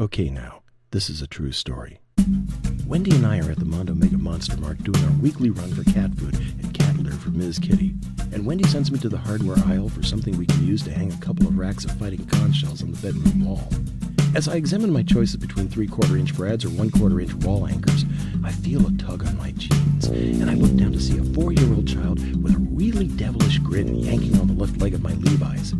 Okay, now, this is a true story. Wendy and I are at the Mondo Mega Monster Mart doing our weekly run for cat food and cat litter for Ms. Kitty. And Wendy sends me to the hardware aisle for something we can use to hang a couple of racks of fighting conch shells on the bedroom wall. As I examine my choices between three quarter inch brads or one quarter inch wall anchors, I feel a tug on my jeans, and I look down to see a four year old child with a really devilish grin yanking on the left leg of my Levi's.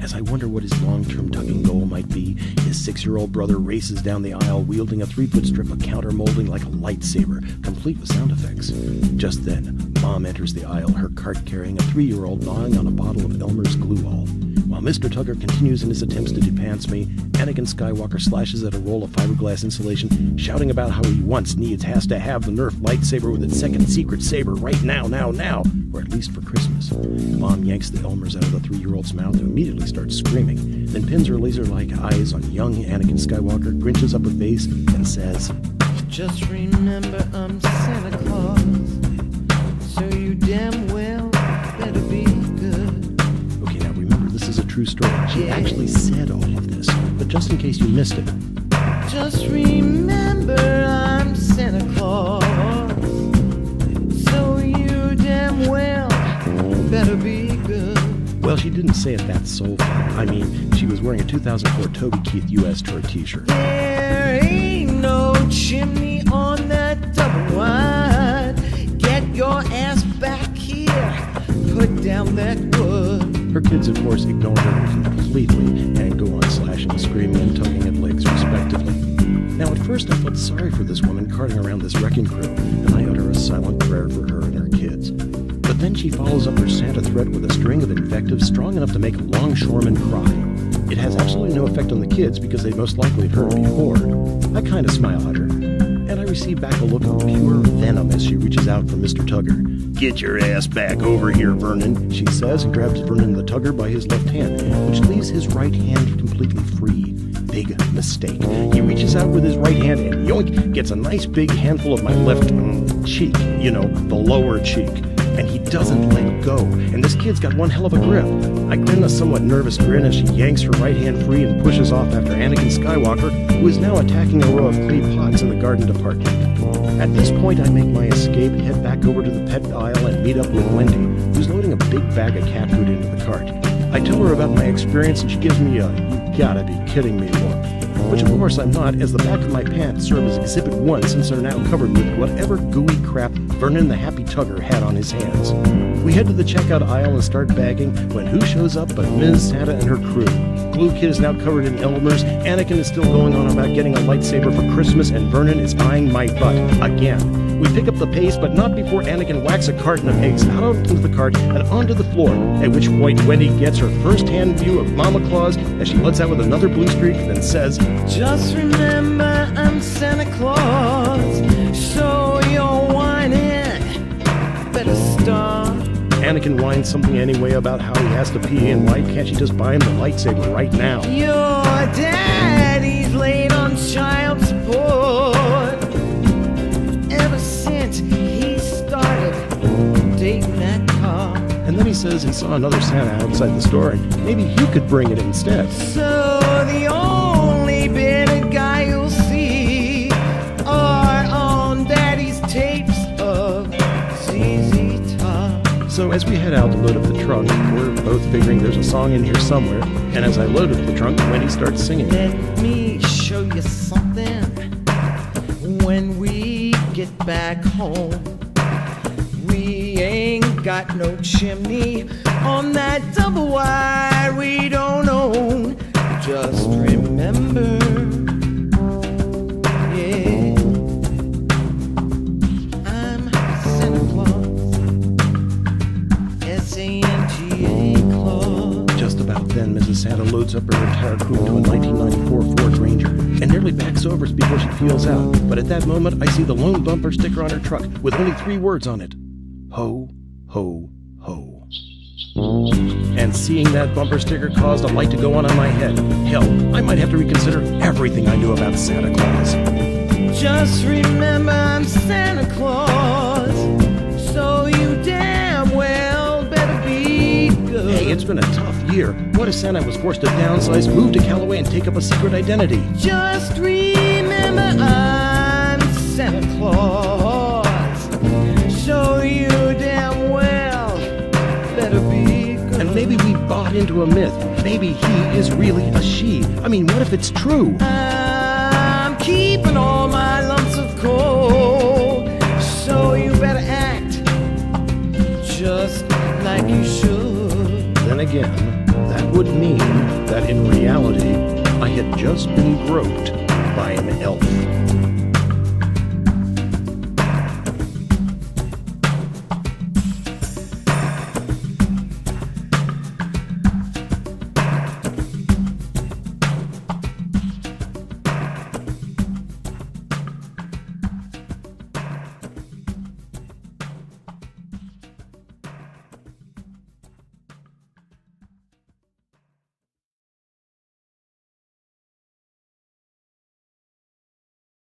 As I wonder what his long term tugging goal might be, his six year old brother races down the aisle wielding a three foot strip of counter molding like a lightsaber, complete with sound effects. Just then, Mom enters the aisle, her cart carrying a three year old gnawing on a bottle of Elmer's glue all. While Mr. Tugger continues in his attempts to depants me, Anakin Skywalker slashes at a roll of fiberglass insulation, shouting about how he once needs has to have the Nerf lightsaber with its second secret saber right now, now, now, or at least for Christmas. Mom yanks the Elmers out of the three year old's mouth and immediately starts screaming, then pins her laser like eyes on young Anakin Skywalker, grinches up her face, and says, Just remember I'm Santa Claus, so you damn true story. She actually said all of this, but just in case you missed it, Just remember I'm Santa Claus, so you damn well better be good. well, she didn't say it that soulful. I mean, she was wearing a 2004 Toby Keith US Tour t shirt. There ain't no chimney on that double wide. Get your ass back here. Put down that. Her kids, of course, ignore her completely and go on slashing, screaming, and tugging at legs, respectively. Now, at first, I felt sorry for this woman carting around this wrecking crew, and I utter a silent prayer for her and her kids. But then she follows up her Santa threat with a string of invectives strong enough to make a longshoreman cry. It has absolutely no effect on the kids because they most likely have heard it before. I kind of smile at her, I receive back a look of pure venom as she reaches out for Mr. Tugger. Get your ass back over here, Vernon, she says, and grabs Vernon the Tugger by his left hand, which leaves his right hand completely free. Big mistake. He reaches out with his right hand and yoink gets a nice big handful of my left mm, cheek, you know, the lower cheek. And he doesn't let go. And this kid's got one hell of a grip. I grin a somewhat nervous grin as she yanks her right hand free and pushes off after Anakin Skywalker, who is now attacking a row of clay pots in the garden department. At this point, I make my escape, head back over to the pet aisle, and meet up with Wendy, who's loading a big bag of cat food into the cart. I tell her about my experience, and she gives me a you gotta be kidding me look. Which, of course, I'm not, as the back of my pants serve as Exhibit 1 since they're now covered with whatever gooey crap Vernon the Happy Tugger had on his hands. We head to the checkout aisle and start bagging when who shows up but Ms. Santa and her crew. Glue Kid is now covered in Elmer's, Anakin is still going on about getting a lightsaber for Christmas, and Vernon is eyeing my butt again. We pick up the pace, but not before Anakin whacks a carton of eggs out onto the cart and onto the floor, at which point Wendy gets her first-hand view of Mama Claus as she lets out with another blue streak, then says, Just remember I'm Santa Claus, so you're whining. Better stop. Anakin whines something anyway about how he has to pee and why can't she just buy him the lightsaber right now? Your daddy's late on child support. Ever since He says he saw another Santa outside the store and maybe he could bring it instead. So the only bitter guy you'll see are on daddy's tapes of ZZ Top. So as we head out to load up the trunk, we're both figuring there's a song in here somewhere. And as I load up the trunk, Wendy starts singing. Let me show you something when we get back home. We ain't got no chimney on that double wide we don't own. Just remember. Just about then, Mrs. Santa loads up her entire crew to a 1994 Ford Ranger and nearly backs over before she peels out. But at that moment, I see the lone bumper sticker on her truck with only three words on it Ho, ho, ho. And seeing that bumper sticker caused a light to go on in my head. Hell, I might have to reconsider everything I knew about Santa Claus. Just remember I'm Santa Claus, so you damn well better be good. Hey, Hey, it's been a tough year. What if Santa was forced to downsize, move to Callaway, and take up a secret identity? Just remember I'm Santa Claus. Maybe we bought into a myth. Maybe he is really a she. I mean, what if it's true? I'm keeping all my lumps of coal. So you better act just like you should. Then again, that would mean that in reality, I had just been groped by an elf.